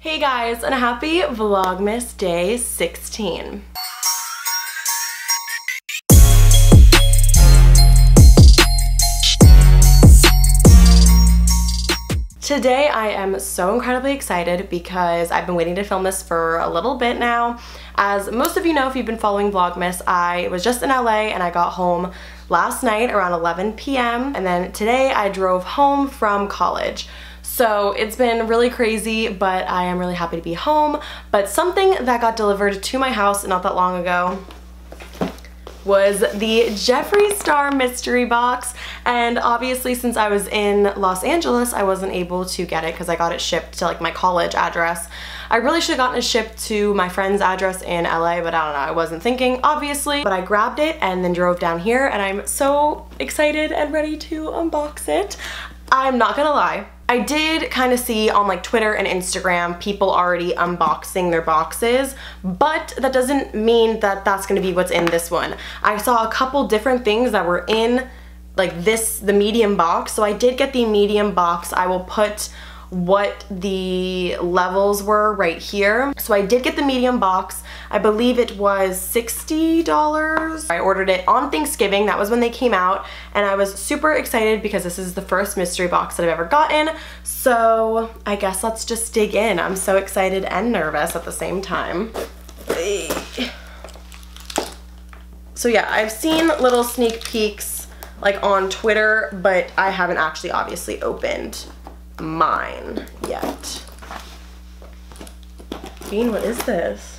Hey guys, and happy Vlogmas Day 16. Today I am so incredibly excited because I've been waiting to film this for a little bit now. As most of you know if you've been following Vlogmas, I was just in LA and I got home last night around 11 p.m. and then today I drove home from college. So it's been really crazy, but I am really happy to be home. But something that got delivered to my house not that long ago was the Jeffree Star mystery box and obviously since I was in Los Angeles I wasn't able to get it because I got it shipped to like my college address. I really should have gotten it shipped to my friend's address in LA but I don't know I wasn't thinking obviously but I grabbed it and then drove down here and I'm so excited and ready to unbox it. I'm not gonna lie I did kind of see on like Twitter and Instagram people already unboxing their boxes, but that doesn't mean that that's going to be what's in this one. I saw a couple different things that were in like this, the medium box. So I did get the medium box. I will put what the levels were right here. So I did get the medium box. I believe it was $60. I ordered it on Thanksgiving. That was when they came out. And I was super excited because this is the first mystery box that I've ever gotten. So I guess let's just dig in. I'm so excited and nervous at the same time. So yeah, I've seen little sneak peeks like on Twitter, but I haven't actually obviously opened mine yet. Bean, what is this?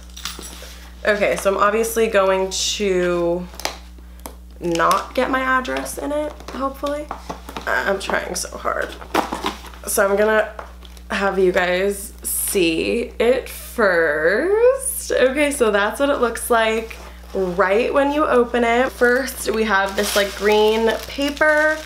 Okay, so I'm obviously going to not get my address in it, hopefully. I'm trying so hard. So I'm gonna have you guys see it first. Okay, so that's what it looks like right when you open it. First, we have this like green paper,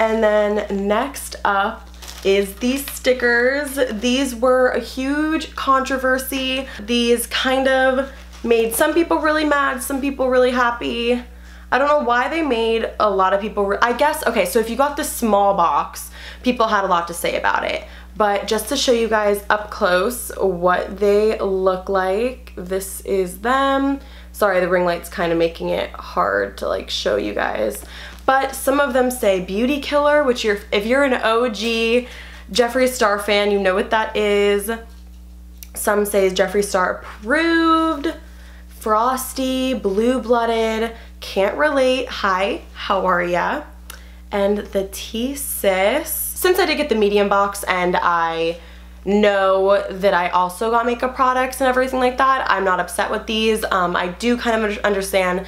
and then next up is these stickers. These were a huge controversy. These kind of made some people really mad, some people really happy. I don't know why they made a lot of people, I guess, okay, so if you got the small box, people had a lot to say about it. But just to show you guys up close what they look like, this is them. Sorry, the ring light's kind of making it hard to like show you guys but some of them say Beauty Killer, which you're, if you're an OG Jeffree Star fan, you know what that is. Some say Jeffree Star approved, Frosty, Blue Blooded, Can't Relate, Hi, how are ya? And the T-Sis. Since I did get the medium box and I know that I also got makeup products and everything like that, I'm not upset with these. Um, I do kind of understand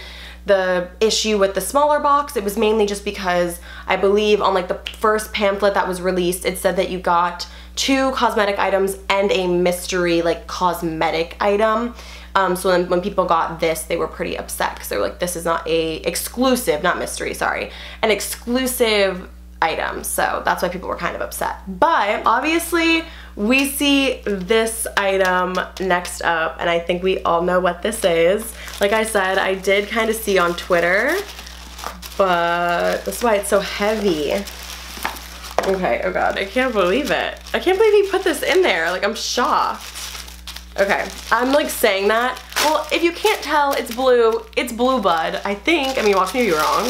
the issue with the smaller box. It was mainly just because I believe on like the first pamphlet that was released, it said that you got two cosmetic items and a mystery like cosmetic item. Um, so when, when people got this, they were pretty upset because they were like, this is not a exclusive, not mystery, sorry, an exclusive item. So that's why people were kind of upset. But obviously we see this item next up and I think we all know what this is. Like I said, I did kind of see on Twitter, but that's why it's so heavy. Okay, oh god, I can't believe it. I can't believe he put this in there. Like, I'm shocked. Okay, I'm like saying that. Well, if you can't tell, it's blue. It's Blue Blood, I think. I mean, watch me be wrong.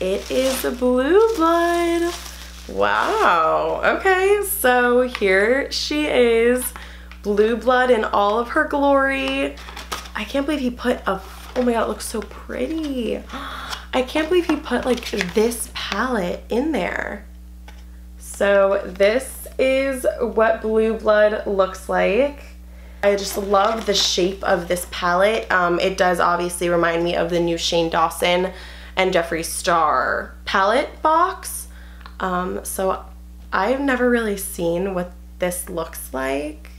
It is a Blue Blood. Wow, okay, so here she is, Blue Blood in all of her glory. I can't believe he put a, oh my god, it looks so pretty. I can't believe he put like this palette in there. So this is what Blue Blood looks like. I just love the shape of this palette. Um, it does obviously remind me of the new Shane Dawson and Jeffree Star palette box. Um, so I've never really seen what this looks like.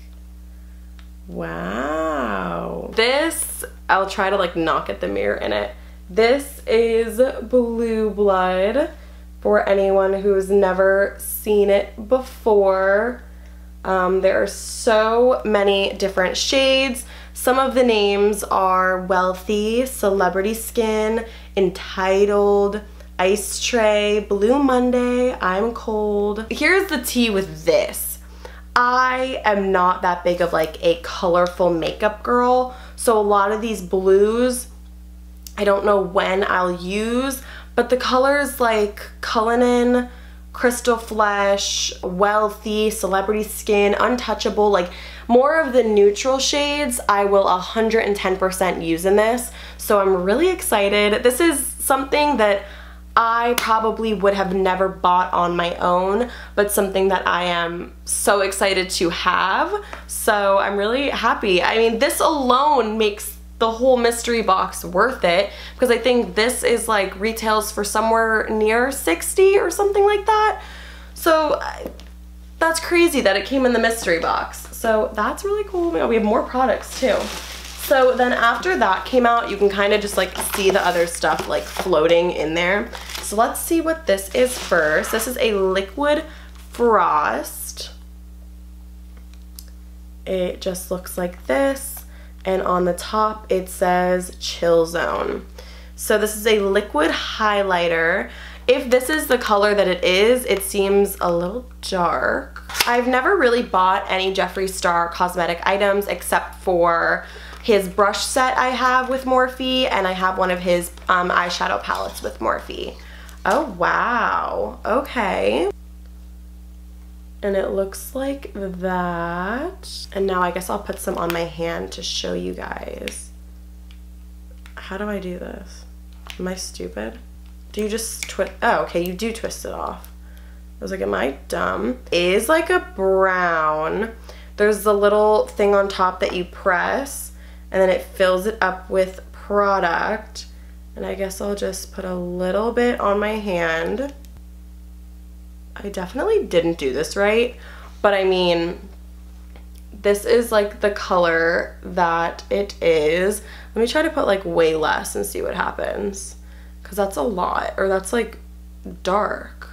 Wow. This, I'll try to like knock at the mirror in it. This is Blue Blood for anyone who's never seen it before. Um, there are so many different shades. Some of the names are Wealthy, Celebrity Skin, Entitled, Ice Tray, Blue Monday, I'm Cold. Here's the tea with this. I I am not that big of like a colorful makeup girl. So a lot of these blues, I don't know when I'll use, but the colors like Cullinan, Crystal Flesh, Wealthy, Celebrity Skin, Untouchable, like more of the neutral shades I will 110% use in this. So I'm really excited. This is something that I probably would have never bought on my own, but something that I am so excited to have. So I'm really happy. I mean, this alone makes the whole mystery box worth it because I think this is like retails for somewhere near 60 or something like that. So that's crazy that it came in the mystery box. So that's really cool. We have more products too. So then after that came out, you can kind of just like see the other stuff like floating in there. So let's see what this is first. This is a liquid frost. It just looks like this. And on the top it says chill zone. So this is a liquid highlighter. If this is the color that it is, it seems a little dark. I've never really bought any Jeffree Star cosmetic items except for his brush set I have with Morphe and I have one of his um, eyeshadow palettes with Morphe. Oh, wow. Okay. And it looks like that. And now I guess I'll put some on my hand to show you guys. How do I do this? Am I stupid? Do you just twist? Oh, okay, you do twist it off. I was like, am I dumb? It is like a brown. There's the little thing on top that you press and then it fills it up with product. And I guess I'll just put a little bit on my hand. I definitely didn't do this right, but I mean, this is like the color that it is. Let me try to put like way less and see what happens. Cause that's a lot, or that's like dark.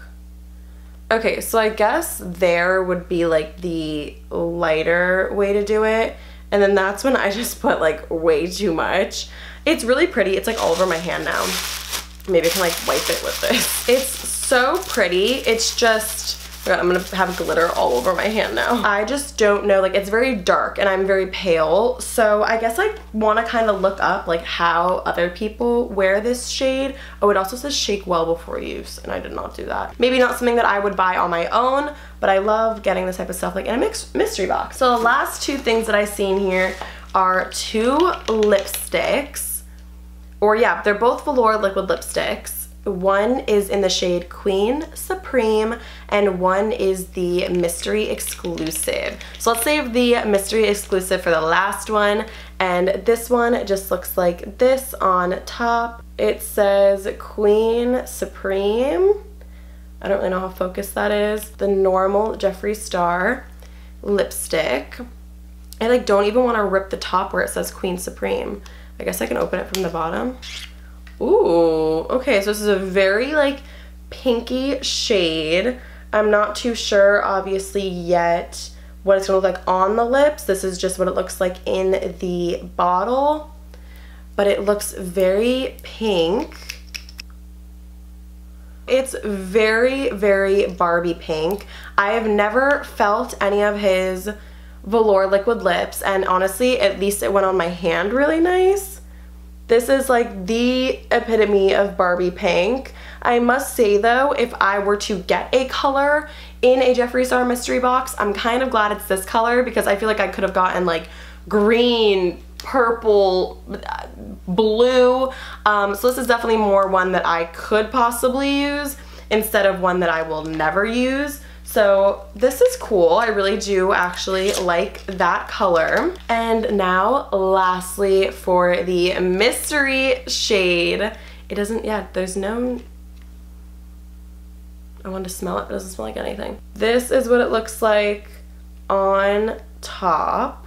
Okay, so I guess there would be like the lighter way to do it. And then that's when I just put like way too much. It's really pretty. It's like all over my hand now. Maybe I can like wipe it with this. It's so pretty. It's just, oh I'm gonna have glitter all over my hand now. I just don't know, like it's very dark and I'm very pale. So I guess I wanna kind of look up like how other people wear this shade. Oh, it also says shake well before use and I did not do that. Maybe not something that I would buy on my own, but I love getting this type of stuff like in a mystery box. So the last two things that I seen here are two lipsticks. Or yeah, they're both velour liquid lipsticks. One is in the shade Queen Supreme and one is the mystery exclusive. So let's save the mystery exclusive for the last one. And this one just looks like this on top. It says Queen Supreme I don't really know how focused that is. The normal Jeffree Star lipstick. I like don't even want to rip the top where it says Queen Supreme. I guess I can open it from the bottom. Ooh, okay, so this is a very like pinky shade. I'm not too sure obviously yet what it's gonna look like on the lips. This is just what it looks like in the bottle, but it looks very pink. It's very, very Barbie pink. I have never felt any of his velour liquid lips and honestly, at least it went on my hand really nice. This is like the epitome of Barbie pink. I must say though, if I were to get a color in a Jeffree Star mystery box, I'm kind of glad it's this color because I feel like I could have gotten like green, purple, blue. Um, so this is definitely more one that I could possibly use instead of one that I will never use. So this is cool. I really do actually like that color. And now lastly for the mystery shade, it doesn't, yeah, there's no, I wanted to smell it, but it doesn't smell like anything. This is what it looks like on top.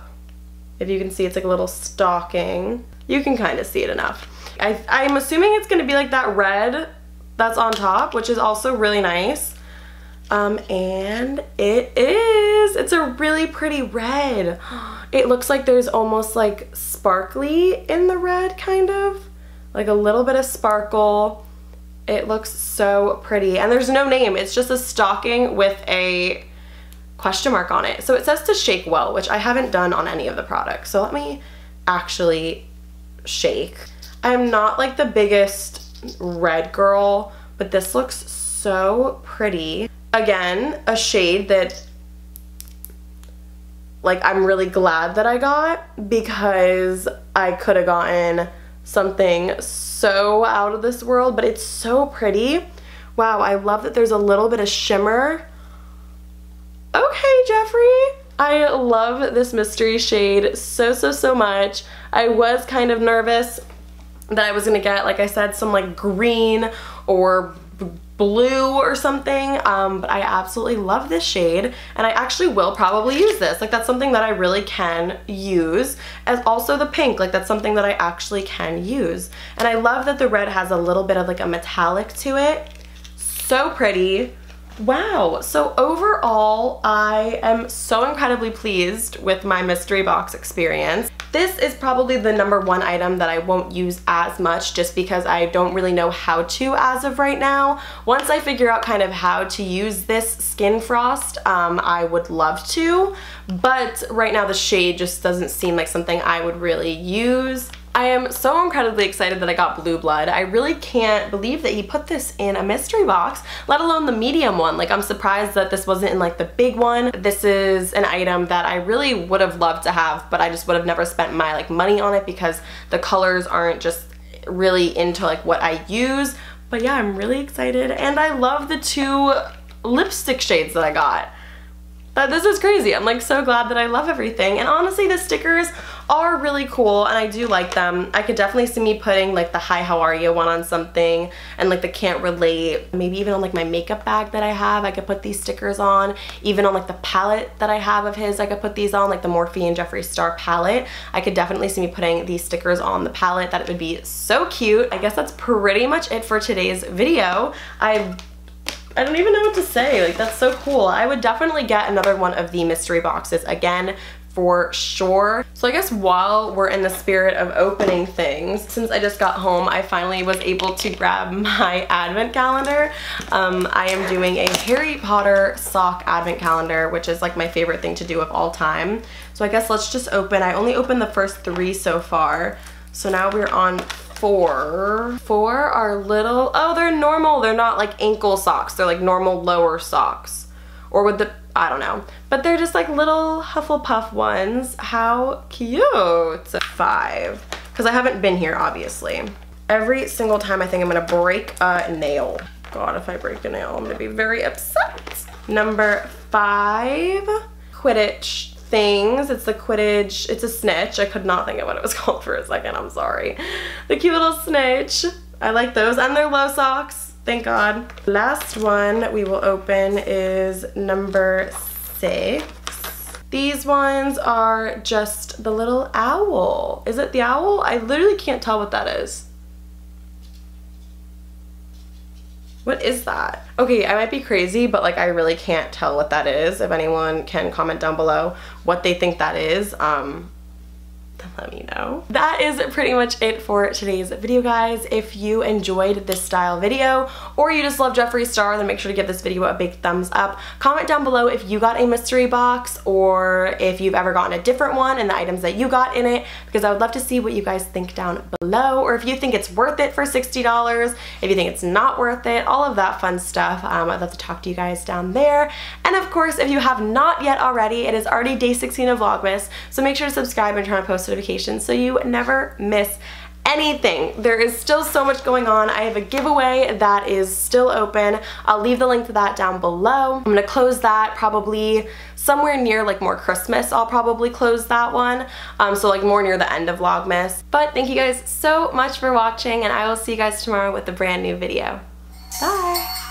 If you can see, it's like a little stocking. You can kind of see it enough. I, I'm assuming it's going to be like that red that's on top, which is also really nice. Um, and it is. It's a really pretty red. It looks like there's almost like sparkly in the red, kind of. Like a little bit of sparkle. It looks so pretty. And there's no name. It's just a stocking with a question mark on it. So it says to shake well, which I haven't done on any of the products. So let me actually shake. I'm not like the biggest red girl, but this looks so pretty. Again, a shade that like I'm really glad that I got because I could have gotten something so out of this world, but it's so pretty. Wow, I love that there's a little bit of shimmer. Okay, Jeffree. I love this mystery shade so, so, so much. I was kind of nervous that I was gonna get, like I said, some like green or blue or something um, but I absolutely love this shade and I actually will probably use this. Like that's something that I really can use as also the pink like that's something that I actually can use. And I love that the red has a little bit of like a metallic to it. So pretty. Wow, so overall I am so incredibly pleased with my mystery box experience. This is probably the number one item that I won't use as much just because I don't really know how to as of right now. Once I figure out kind of how to use this Skin Frost, um, I would love to, but right now the shade just doesn't seem like something I would really use. I am so incredibly excited that I got Blue Blood. I really can't believe that he put this in a mystery box, let alone the medium one. Like I'm surprised that this wasn't in like the big one. This is an item that I really would have loved to have, but I just would have never spent my like money on it because the colors aren't just really into like what I use. But yeah, I'm really excited and I love the two lipstick shades that I got. But this is crazy. I'm like so glad that I love everything. And honestly, the stickers are really cool and I do like them. I could definitely see me putting like the hi how are you one on something and like the can't relate. Maybe even on like my makeup bag that I have, I could put these stickers on. Even on like the palette that I have of his, I could put these on, like the Morphe and Jeffree Star palette. I could definitely see me putting these stickers on the palette. That it would be so cute. I guess that's pretty much it for today's video. I I don't even know what to say. Like, that's so cool. I would definitely get another one of the mystery boxes again for sure. So I guess while we're in the spirit of opening things, since I just got home, I finally was able to grab my advent calendar. Um, I am doing a Harry Potter sock advent calendar, which is like my favorite thing to do of all time. So I guess let's just open. I only opened the first three so far. So now we're on four. Four are little, oh, they're normal. They're not like ankle socks. They're like normal lower socks. Or with the I don't know. But they're just like little Hufflepuff ones. How cute. Five. Because I haven't been here, obviously. Every single time I think I'm going to break a nail. God, if I break a nail, I'm going to be very upset. Number five. Quidditch things. It's the Quidditch, it's a snitch. I could not think of what it was called for a second, I'm sorry. The cute little snitch. I like those, and they're low socks. Thank God. Last one we will open is number six. These ones are just the little owl. Is it the owl? I literally can't tell what that is. What is that? Okay, I might be crazy, but like I really can't tell what that is. If anyone can comment down below what they think that is, um, let me know. That is pretty much it for today's video, guys. If you enjoyed this style video or you just love Jeffree Star, then make sure to give this video a big thumbs up. Comment down below if you got a mystery box or if you've ever gotten a different one and the items that you got in it because I would love to see what you guys think down below or if you think it's worth it for $60, if you think it's not worth it, all of that fun stuff. Um, I'd love to talk to you guys down there. And of course, if you have not yet already, it is already day 16 of Vlogmas, so make sure to subscribe and turn on post notifications so you never miss anything. There is still so much going on. I have a giveaway that is still open. I'll leave the link to that down below. I'm gonna close that probably somewhere near like more Christmas. I'll probably close that one. Um, so like more near the end of Vlogmas. But thank you guys so much for watching and I will see you guys tomorrow with a brand new video. Bye!